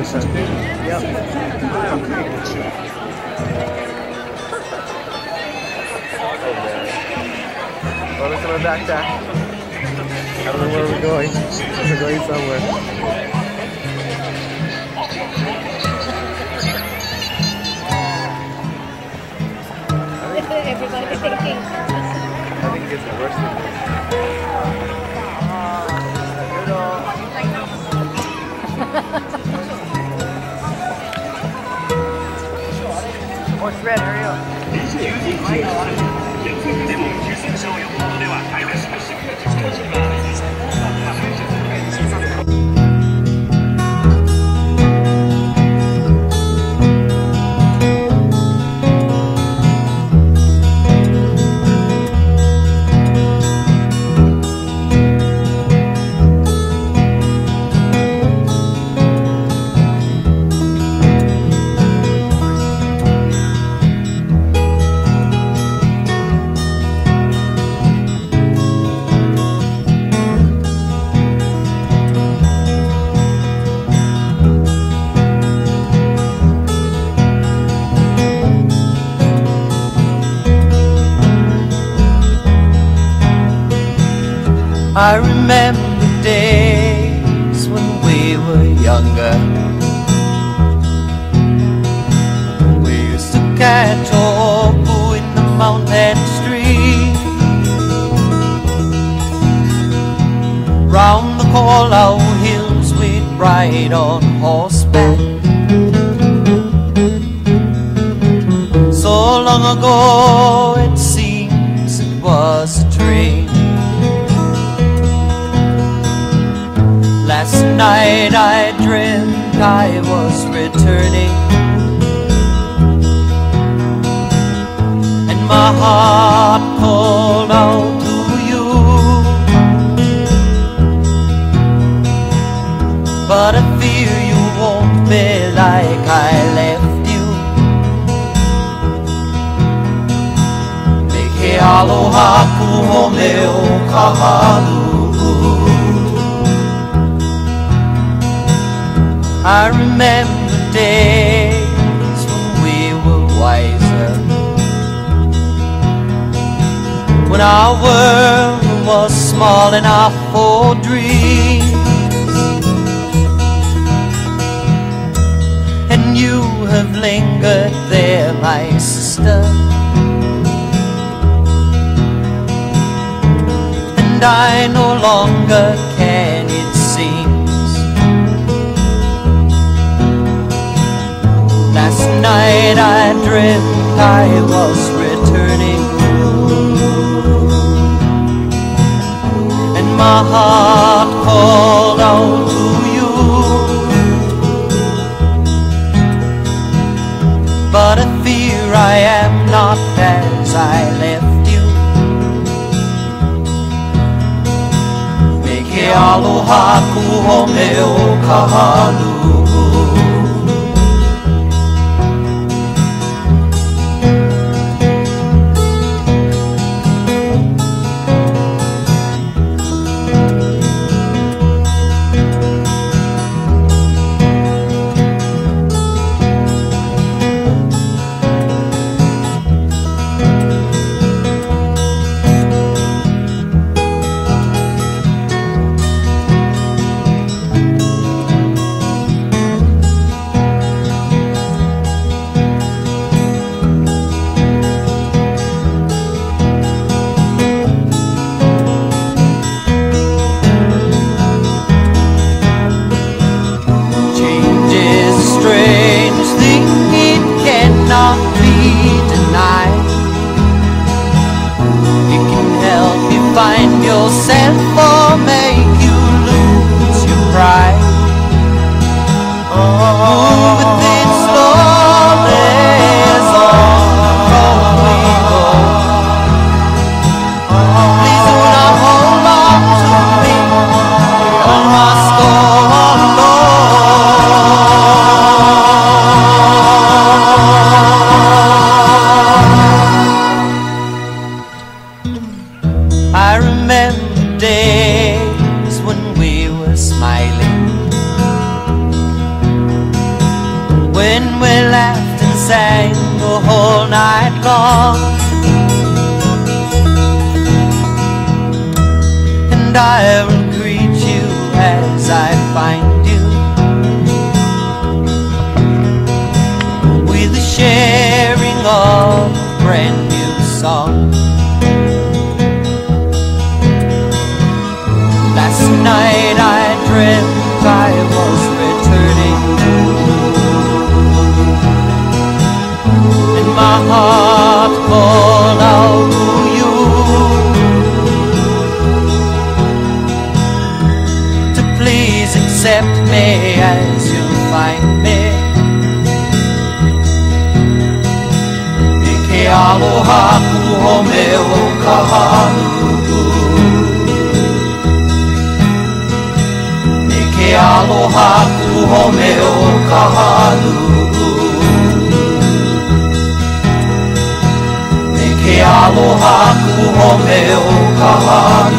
Yep. Well, look at my backpack. I don't know where we're going. We're going somewhere. Everybody thinking. I think it gets worse than. Red, hurry up. I remember days when we were younger. We used to catch o'opu in the mountain stream. Round the Ko'olau hills we'd ride on horseback. So long ago night I dreamt I was returning. And my heart called out to you. But I fear you won't be like I left you. Meke aloha kuho me o Kahalu'u I remember days when we were wiser. When our world was small enough for dreams. And you have lingered there, my sister. And I no longer Last night I dreamt I was returning. Home And my heart called out to you. But I fear I am not as I left you. Meke aloha me o Kahalu'u sang the whole night long. And I will greet you as I find you. With the sharing of a brand new song. Last night I dreamt my heart called out to you. To please accept me as you find me. Ike aloha kuho me o kahanuku Ike aloha kuho me o kahanuku Ike aloha ku o me o kahana.